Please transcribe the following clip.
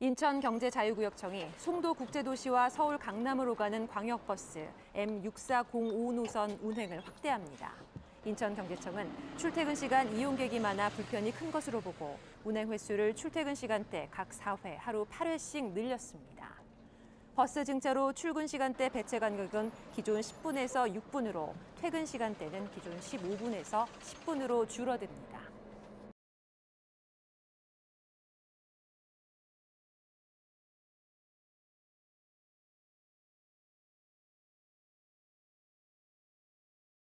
인천경제자유구역청이 송도 국제도시와 서울 강남으로 가는 광역버스 M6405 노선 운행을 확대합니다. 인천경제청은 출퇴근 시간 이용객이 많아 불편이 큰 것으로 보고 운행 횟수를 출퇴근 시간대 각 4회 하루 8회씩 늘렸습니다. 버스 증차로 출근 시간대 배차 간격은 기존 10분에서 6분으로 퇴근 시간대는 기존 15분에서 10분으로 줄어듭니다.